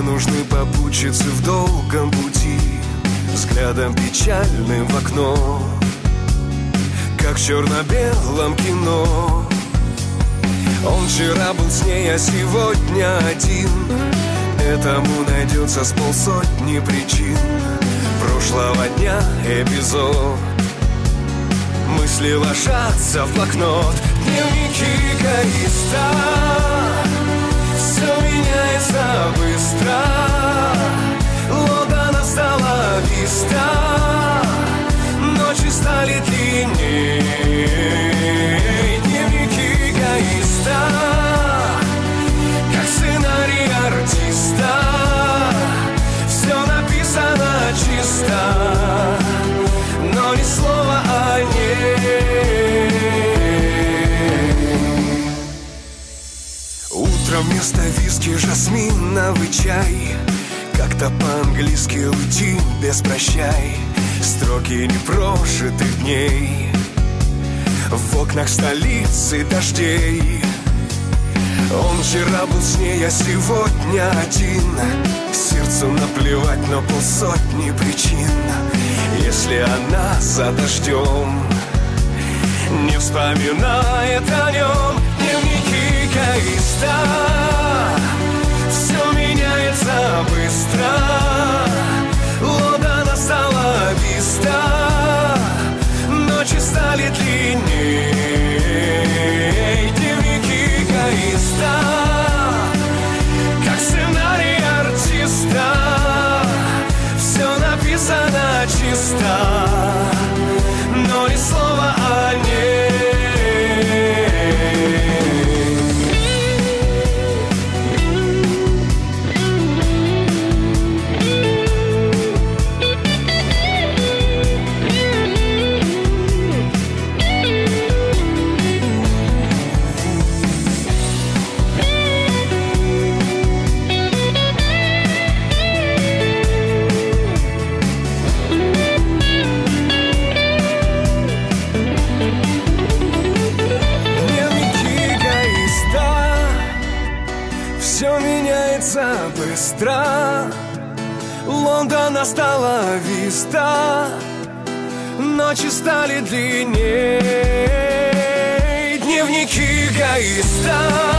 Не нужны попутчицы в долгом пути Взглядом печальным в окно Как в черно-белом кино. Он вчера был с ней, а сегодня один. Этому найдется с полсотни причин. Прошлого дня эпизод. Мысли ложатся в блокнот Дневники эгоиста стала виста Ночи стали длиннее. Дневники эгоиста Как сценарий артиста. Все написано чисто Но ни слова о ней. Утром вместо виски жасминовый чай Как-то по-английски уйти без прощай. Строки непрожитых дней В окнах столицы дождей. Он вчера был с ней, а сегодня один. Сердцу наплевать, но полсотни причин. Если она за дождем Не вспоминает о нем Дневники эгоиста эгоиста Все меняется быстро. Лондона стала виста. Ночи стали длиннее Дневники эгоиста